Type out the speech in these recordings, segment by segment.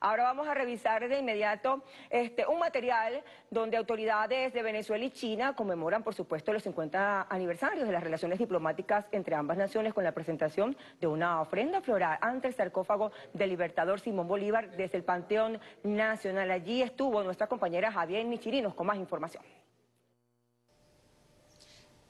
Ahora vamos a revisar de inmediato este, un material donde autoridades de Venezuela y China conmemoran, por supuesto, los 50 aniversarios de las relaciones diplomáticas entre ambas naciones con la presentación de una ofrenda floral ante el sarcófago del libertador Simón Bolívar desde el Panteón Nacional. Allí estuvo nuestra compañera Javier Michirinos con más información.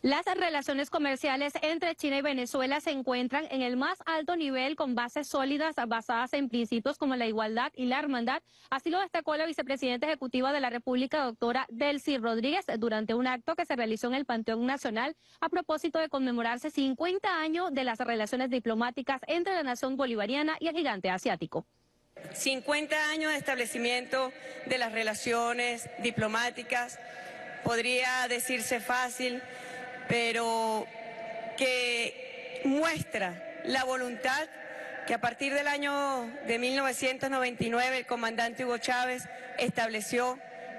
Las relaciones comerciales entre China y Venezuela se encuentran en el más alto nivel con bases sólidas basadas en principios como la igualdad y la hermandad. Así lo destacó la vicepresidenta ejecutiva de la República, doctora Delcy Rodríguez, durante un acto que se realizó en el Panteón Nacional a propósito de conmemorarse 50 años de las relaciones diplomáticas entre la nación bolivariana y el gigante asiático. 50 años de establecimiento de las relaciones diplomáticas, podría decirse fácil pero que muestra la voluntad que a partir del año de 1999 el comandante Hugo Chávez estableció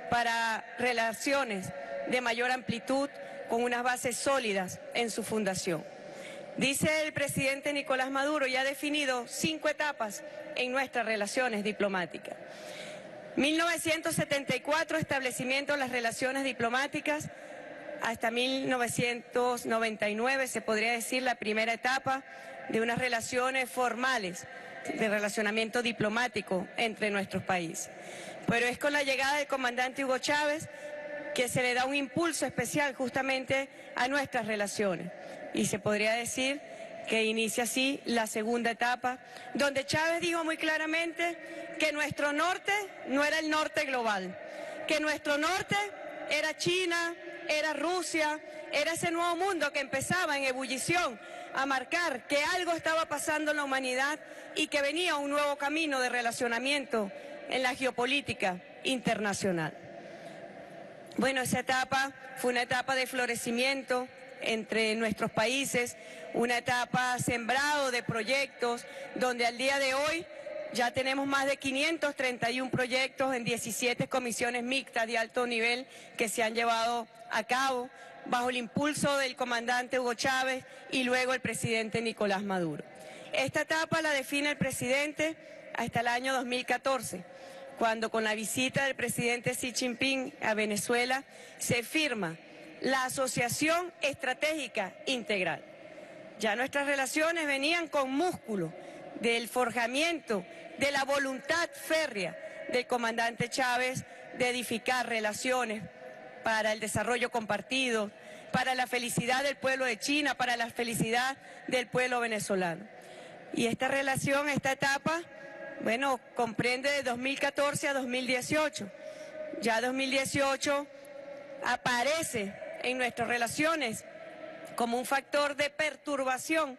para relaciones de mayor amplitud con unas bases sólidas en su fundación. Dice el presidente Nicolás Maduro y ha definido cinco etapas en nuestras relaciones diplomáticas. 1974, establecimiento de las relaciones diplomáticas hasta 1999, se podría decir, la primera etapa de unas relaciones formales de relacionamiento diplomático entre nuestros países. Pero es con la llegada del comandante Hugo Chávez que se le da un impulso especial justamente a nuestras relaciones. Y se podría decir que inicia así la segunda etapa, donde Chávez dijo muy claramente que nuestro norte no era el norte global, que nuestro norte era China, era Rusia, era ese nuevo mundo que empezaba en ebullición a marcar que algo estaba pasando en la humanidad y que venía un nuevo camino de relacionamiento en la geopolítica internacional. Bueno, esa etapa fue una etapa de florecimiento entre nuestros países, una etapa sembrado de proyectos donde al día de hoy ya tenemos más de 531 proyectos en 17 comisiones mixtas de alto nivel que se han llevado a cabo bajo el impulso del comandante Hugo Chávez y luego el presidente Nicolás Maduro. Esta etapa la define el presidente hasta el año 2014, cuando con la visita del presidente Xi Jinping a Venezuela se firma la Asociación Estratégica Integral. Ya nuestras relaciones venían con músculo del forjamiento, de la voluntad férrea del comandante Chávez de edificar relaciones para el desarrollo compartido, para la felicidad del pueblo de China, para la felicidad del pueblo venezolano. Y esta relación, esta etapa, bueno, comprende de 2014 a 2018. Ya 2018 aparece en nuestras relaciones como un factor de perturbación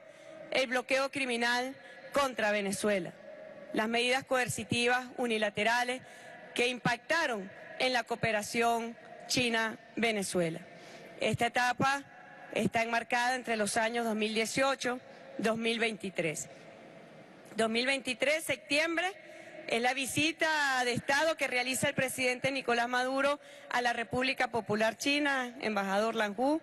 el bloqueo criminal contra Venezuela. Las medidas coercitivas unilaterales que impactaron en la cooperación China-Venezuela. Esta etapa está enmarcada entre los años 2018-2023. 2023, septiembre, es la visita de Estado que realiza el presidente Nicolás Maduro a la República Popular China, embajador Langu,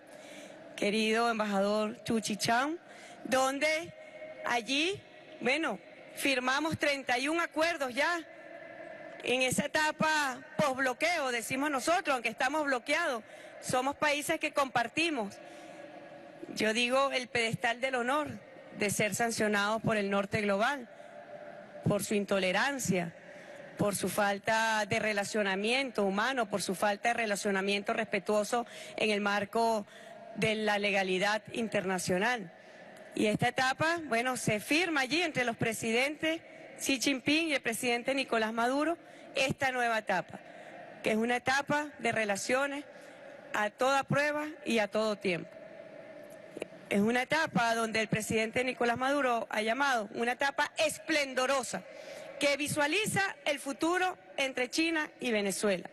querido embajador Chu Chichang, donde allí, bueno, firmamos 31 acuerdos ya en esa etapa post-bloqueo, decimos nosotros, aunque estamos bloqueados, somos países que compartimos, yo digo, el pedestal del honor de ser sancionados por el norte global, por su intolerancia, por su falta de relacionamiento humano, por su falta de relacionamiento respetuoso en el marco de la legalidad internacional. Y esta etapa, bueno, se firma allí entre los presidentes Xi Jinping y el presidente Nicolás Maduro esta nueva etapa, que es una etapa de relaciones a toda prueba y a todo tiempo. Es una etapa donde el presidente Nicolás Maduro ha llamado una etapa esplendorosa, que visualiza el futuro entre China y Venezuela,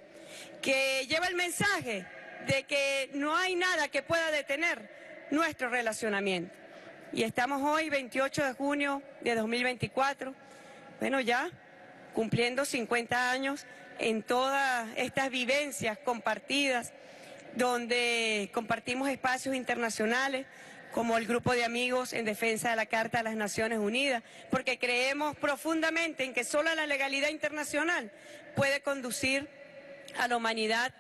que lleva el mensaje de que no hay nada que pueda detener nuestro relacionamiento. Y estamos hoy, 28 de junio de 2024, bueno, ya cumpliendo 50 años en todas estas vivencias compartidas, donde compartimos espacios internacionales como el grupo de amigos en defensa de la Carta de las Naciones Unidas, porque creemos profundamente en que solo la legalidad internacional puede conducir a la humanidad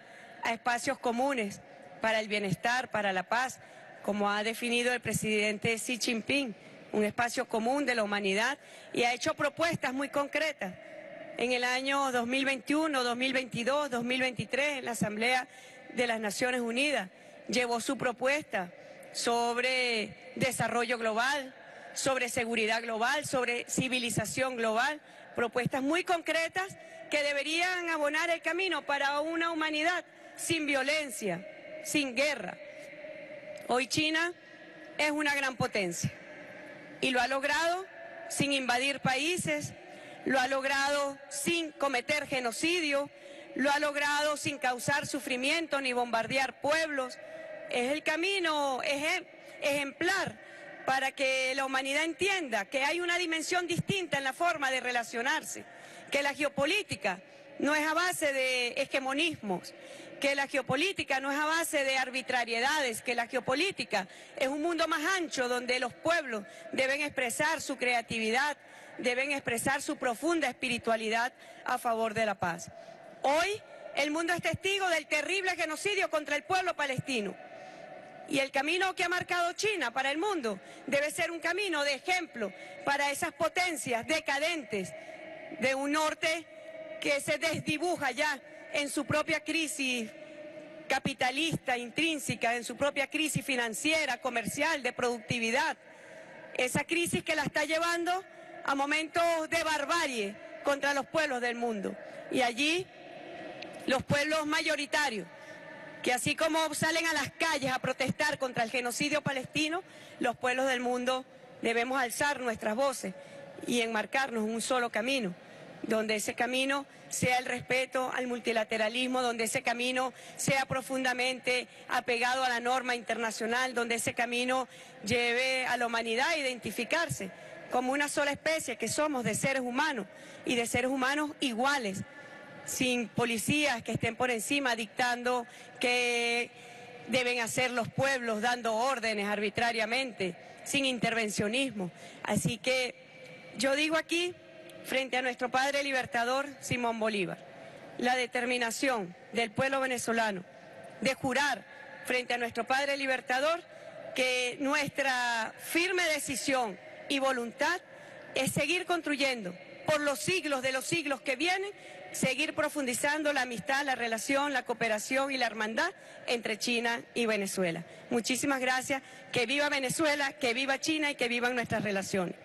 a espacios comunes para el bienestar, para la paz, como ha definido el presidente Xi Jinping, un espacio común de la humanidad y ha hecho propuestas muy concretas. En el año 2021, 2022, 2023, en la Asamblea de las Naciones Unidas llevó su propuesta sobre desarrollo global, sobre seguridad global, sobre civilización global, propuestas muy concretas que deberían abonar el camino para una humanidad sin violencia, sin guerra. Hoy China es una gran potencia y lo ha logrado sin invadir países, lo ha logrado sin cometer genocidio, lo ha logrado sin causar sufrimiento ni bombardear pueblos. Es el camino ejemplar para que la humanidad entienda que hay una dimensión distinta en la forma de relacionarse, que la geopolítica no es a base de hegemonismos, que la geopolítica no es a base de arbitrariedades, que la geopolítica es un mundo más ancho donde los pueblos deben expresar su creatividad, deben expresar su profunda espiritualidad a favor de la paz. Hoy el mundo es testigo del terrible genocidio contra el pueblo palestino. Y el camino que ha marcado China para el mundo debe ser un camino de ejemplo para esas potencias decadentes de un norte que se desdibuja ya en su propia crisis capitalista intrínseca, en su propia crisis financiera, comercial, de productividad. Esa crisis que la está llevando a momentos de barbarie contra los pueblos del mundo. Y allí los pueblos mayoritarios, que así como salen a las calles a protestar contra el genocidio palestino, los pueblos del mundo debemos alzar nuestras voces y enmarcarnos en un solo camino donde ese camino sea el respeto al multilateralismo, donde ese camino sea profundamente apegado a la norma internacional, donde ese camino lleve a la humanidad a identificarse como una sola especie que somos de seres humanos y de seres humanos iguales, sin policías que estén por encima dictando qué deben hacer los pueblos, dando órdenes arbitrariamente, sin intervencionismo. Así que yo digo aquí frente a nuestro padre libertador Simón Bolívar. La determinación del pueblo venezolano de jurar frente a nuestro padre libertador que nuestra firme decisión y voluntad es seguir construyendo por los siglos de los siglos que vienen, seguir profundizando la amistad, la relación, la cooperación y la hermandad entre China y Venezuela. Muchísimas gracias. Que viva Venezuela, que viva China y que vivan nuestras relaciones.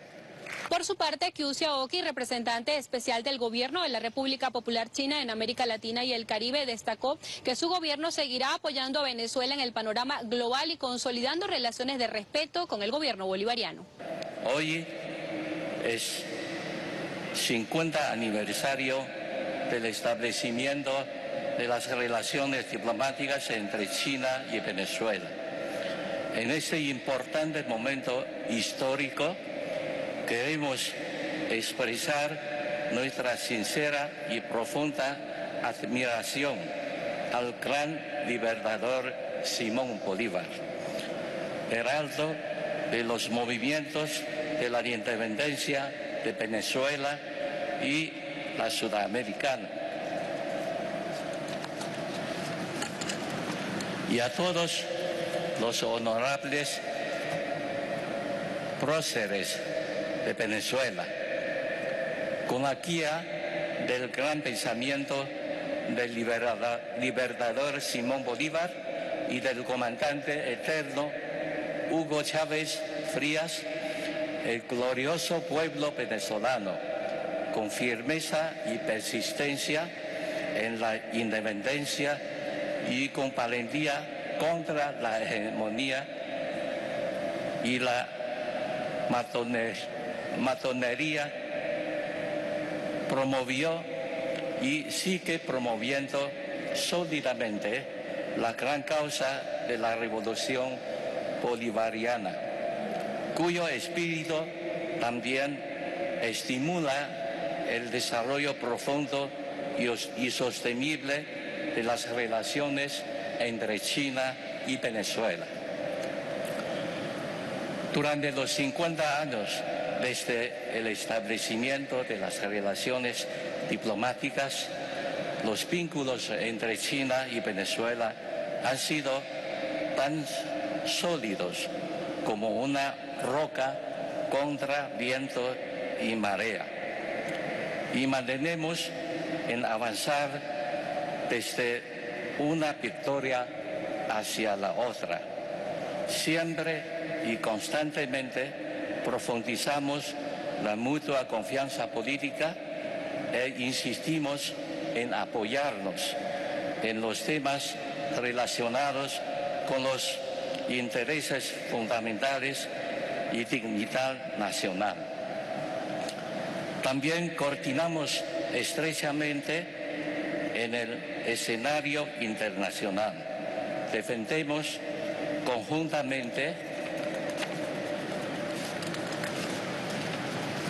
Por su parte, Kyu Xiaoqi, representante especial del gobierno de la República Popular China en América Latina y el Caribe, destacó que su gobierno seguirá apoyando a Venezuela en el panorama global y consolidando relaciones de respeto con el gobierno bolivariano. Hoy es 50 aniversario del establecimiento de las relaciones diplomáticas entre China y Venezuela. En este importante momento histórico, queremos expresar nuestra sincera y profunda admiración al gran libertador Simón Bolívar, heraldo de los movimientos de la independencia de Venezuela y la sudamericana. Y a todos los honorables próceres de Venezuela, con la guía del gran pensamiento del libertador Simón Bolívar y del comandante eterno Hugo Chávez Frías, el glorioso pueblo venezolano, con firmeza y persistencia en la independencia y con valentía contra la hegemonía y la matonería matonería promovió y sigue promoviendo sólidamente la gran causa de la revolución bolivariana, cuyo espíritu también estimula el desarrollo profundo y sostenible de las relaciones entre China y Venezuela. Durante los 50 años desde el establecimiento de las relaciones diplomáticas, los vínculos entre China y Venezuela han sido tan sólidos como una roca contra viento y marea. Y mantenemos en avanzar desde una victoria hacia la otra. Siempre y constantemente profundizamos la mutua confianza política e insistimos en apoyarnos en los temas relacionados con los intereses fundamentales y dignidad nacional. También coordinamos estrechamente en el escenario internacional. Defendemos conjuntamente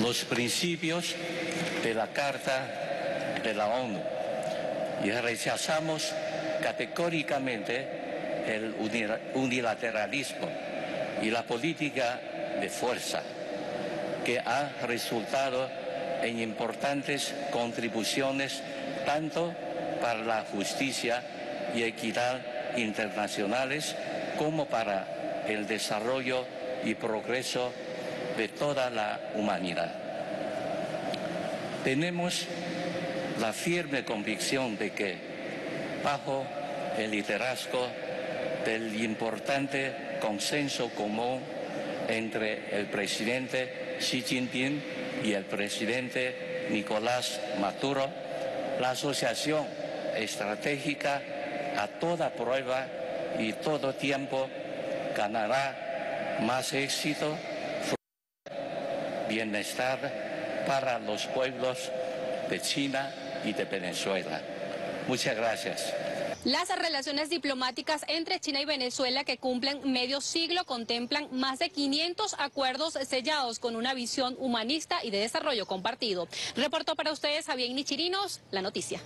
los principios de la Carta de la ONU. Y rechazamos categóricamente el unilateralismo y la política de fuerza que ha resultado en importantes contribuciones tanto para la justicia y equidad internacionales como para el desarrollo y progreso de toda la humanidad. Tenemos la firme convicción de que bajo el liderazgo del importante consenso común entre el presidente Xi Jinping y el presidente Nicolás Maduro, la asociación estratégica a toda prueba y todo tiempo ganará más éxito, bienestar para los pueblos de China y de Venezuela. Muchas gracias. Las relaciones diplomáticas entre China y Venezuela que cumplen medio siglo contemplan más de 500 acuerdos sellados con una visión humanista y de desarrollo compartido. Reportó para ustedes Javier Nichirinos, la noticia.